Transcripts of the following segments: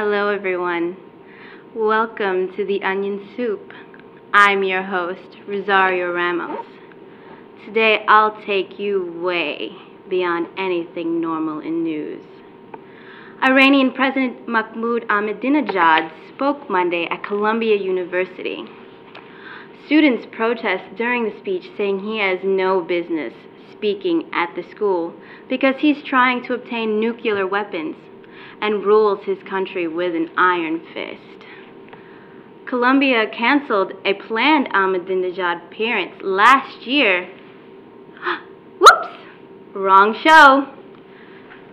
Hello, everyone. Welcome to the Onion Soup. I'm your host, Rosario Ramos. Today, I'll take you way beyond anything normal in news. Iranian President Mahmoud Ahmadinejad spoke Monday at Columbia University. Students protest during the speech saying he has no business speaking at the school because he's trying to obtain nuclear weapons and rules his country with an iron fist. Columbia canceled a planned Ahmadinejad appearance last year. Whoops! Wrong show.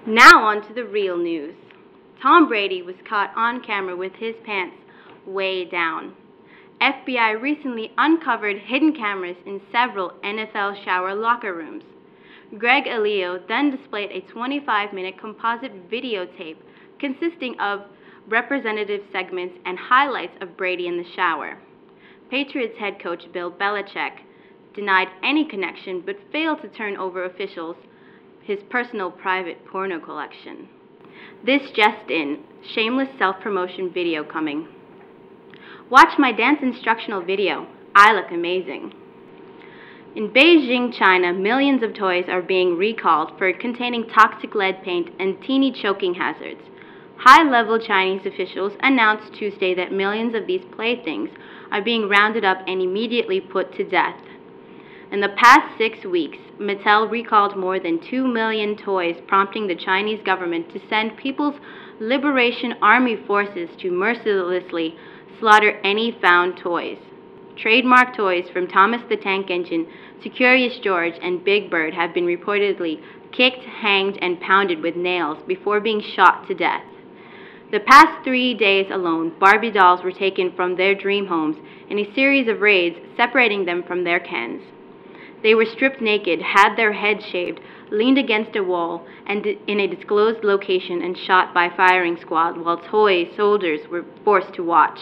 Now on to the real news. Tom Brady was caught on camera with his pants way down. FBI recently uncovered hidden cameras in several NFL shower locker rooms. Greg Aiello then displayed a 25 minute composite videotape consisting of representative segments and highlights of Brady in the shower. Patriots head coach Bill Belichick denied any connection but failed to turn over officials his personal private porno collection. This just in, shameless self-promotion video coming. Watch my dance instructional video. I look amazing. In Beijing, China, millions of toys are being recalled for containing toxic lead paint and teeny choking hazards. High-level Chinese officials announced Tuesday that millions of these playthings are being rounded up and immediately put to death. In the past six weeks, Mattel recalled more than 2 million toys, prompting the Chinese government to send People's Liberation Army forces to mercilessly slaughter any found toys. Trademark toys from Thomas the Tank Engine to Curious George and Big Bird have been reportedly kicked, hanged, and pounded with nails before being shot to death. The past three days alone, Barbie dolls were taken from their dream homes in a series of raids separating them from their Kens. They were stripped naked, had their heads shaved, leaned against a wall and in a disclosed location and shot by firing squad while toy soldiers were forced to watch.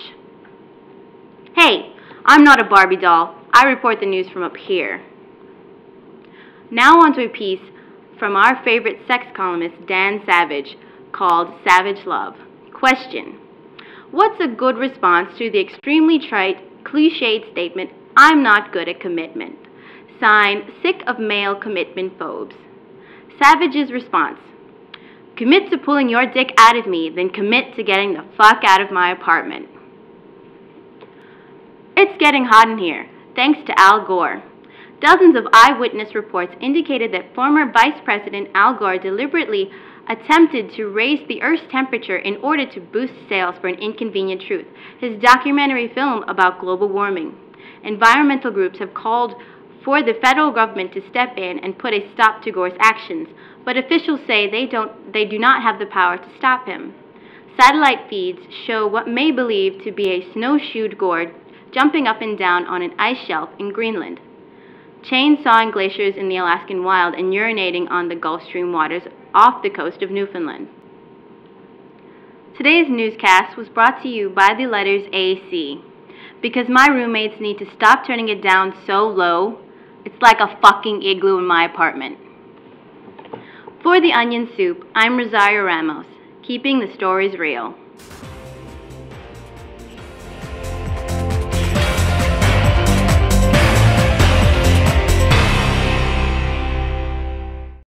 Hey, I'm not a Barbie doll. I report the news from up here. Now on to a piece from our favorite sex columnist Dan Savage called Savage Love. Question What's a good response to the extremely trite, cliched statement, I'm not good at commitment? Signed, Sick of Male Commitment Phobes. Savage's response Commit to pulling your dick out of me, then commit to getting the fuck out of my apartment. It's getting hot in here, thanks to Al Gore. Dozens of eyewitness reports indicated that former Vice President Al Gore deliberately attempted to raise the Earth's temperature in order to boost sales for an inconvenient truth, his documentary film about global warming. Environmental groups have called for the federal government to step in and put a stop to Gore's actions, but officials say they, don't, they do not have the power to stop him. Satellite feeds show what may believe to be a snowshoed Gore jumping up and down on an ice shelf in Greenland chainsawing glaciers in the Alaskan wild, and urinating on the Gulf Stream waters off the coast of Newfoundland. Today's newscast was brought to you by the letters AC. Because my roommates need to stop turning it down so low, it's like a fucking igloo in my apartment. For the Onion Soup, I'm Rosario Ramos, keeping the stories real.